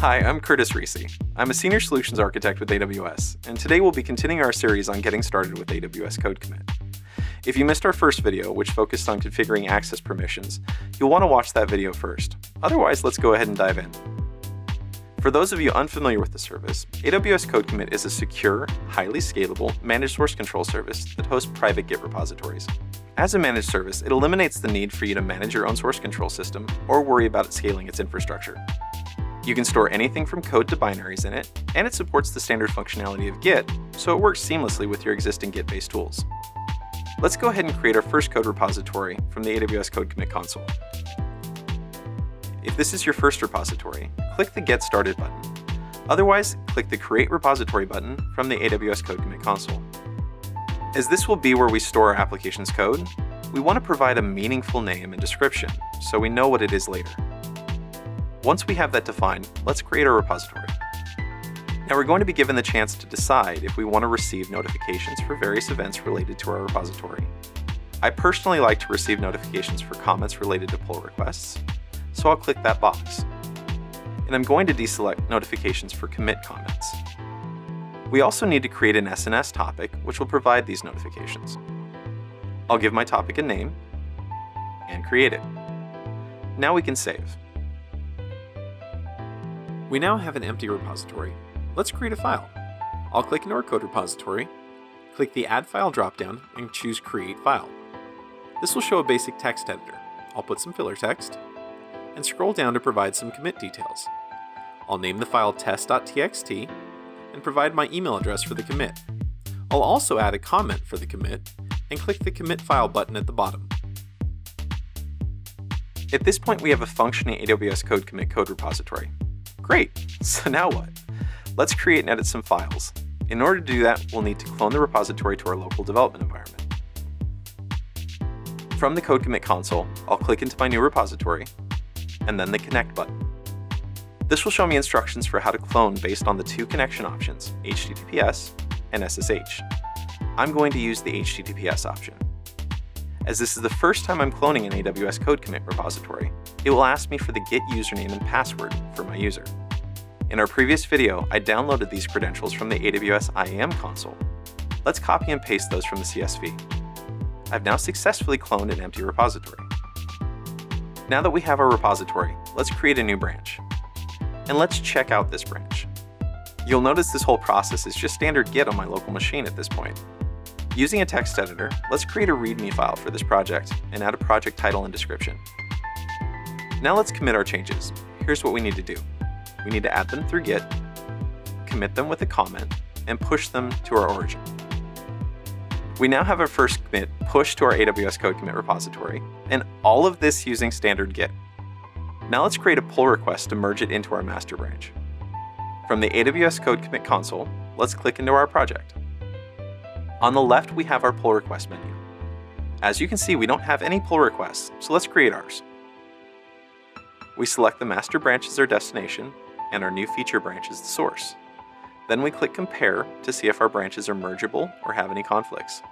Hi, I'm Curtis Rissi. I'm a Senior Solutions Architect with AWS, and today we'll be continuing our series on getting started with AWS Code Commit. If you missed our first video, which focused on configuring access permissions, you'll want to watch that video first. Otherwise, let's go ahead and dive in. For those of you unfamiliar with the service, AWS Code Commit is a secure, highly scalable, managed source control service that hosts private Git repositories. As a managed service, it eliminates the need for you to manage your own source control system or worry about scaling its infrastructure. You can store anything from code to binaries in it, and it supports the standard functionality of Git, so it works seamlessly with your existing Git-based tools. Let's go ahead and create our first code repository from the AWS Code Commit console. If this is your first repository, click the Get Started button. Otherwise, click the Create Repository button from the AWS Code Commit console. As this will be where we store our application's code, we want to provide a meaningful name and description so we know what it is later. Once we have that defined, let's create our repository. Now we're going to be given the chance to decide if we want to receive notifications for various events related to our repository. I personally like to receive notifications for comments related to pull requests, so I'll click that box. And I'm going to deselect notifications for commit comments. We also need to create an SNS topic, which will provide these notifications. I'll give my topic a name and create it. Now we can save. We now have an empty repository. Let's create a file. I'll click into our code repository, click the Add File dropdown, and choose Create File. This will show a basic text editor. I'll put some filler text, and scroll down to provide some commit details. I'll name the file test.txt, and provide my email address for the commit. I'll also add a comment for the commit, and click the Commit File button at the bottom. At this point, we have a functioning AWS Code Commit code repository. Great, so now what? Let's create and edit some files. In order to do that, we'll need to clone the repository to our local development environment. From the Code Commit console, I'll click into my new repository, and then the Connect button. This will show me instructions for how to clone based on the two connection options, HTTPS and SSH. I'm going to use the HTTPS option. As this is the first time I'm cloning an AWS Code Commit repository, it will ask me for the Git username and password for my user. In our previous video, I downloaded these credentials from the AWS IAM console. Let's copy and paste those from the CSV. I've now successfully cloned an empty repository. Now that we have our repository, let's create a new branch. And let's check out this branch. You'll notice this whole process is just standard Git on my local machine at this point. Using a text editor, let's create a README file for this project and add a project title and description. Now let's commit our changes. Here's what we need to do. We need to add them through Git, commit them with a comment, and push them to our origin. We now have our first commit pushed to our AWS Code Commit repository, and all of this using standard Git. Now let's create a pull request to merge it into our master branch. From the AWS Code Commit console, let's click into our project. On the left, we have our pull request menu. As you can see, we don't have any pull requests, so let's create ours. We select the master branch as our destination, and our new feature branch as the source. Then we click Compare to see if our branches are mergeable or have any conflicts.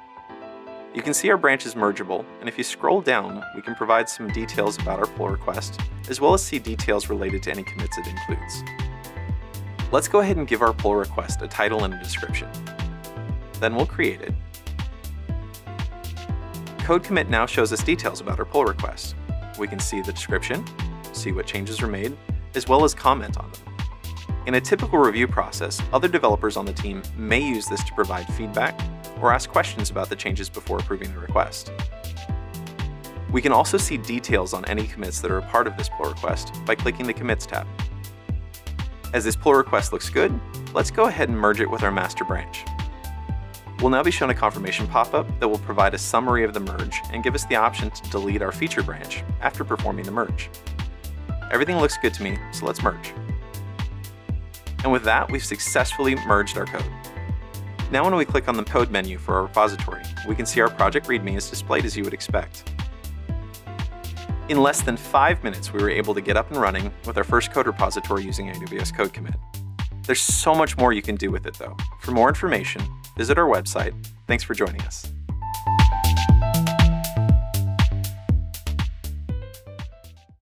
You can see our branch is mergeable, and if you scroll down, we can provide some details about our pull request, as well as see details related to any commits it includes. Let's go ahead and give our pull request a title and a description. Then we'll create it. Code commit now shows us details about our pull request. We can see the description, see what changes were made, as well as comment on them. In a typical review process, other developers on the team may use this to provide feedback or ask questions about the changes before approving the request. We can also see details on any commits that are a part of this pull request by clicking the Commits tab. As this pull request looks good, let's go ahead and merge it with our master branch. We'll now be shown a confirmation pop-up that will provide a summary of the merge and give us the option to delete our feature branch after performing the merge. Everything looks good to me, so let's merge. And with that, we've successfully merged our code. Now when we click on the code menu for our repository, we can see our project README is displayed as you would expect. In less than five minutes, we were able to get up and running with our first code repository using AWS Code Commit. There's so much more you can do with it though. For more information, visit our website. Thanks for joining us.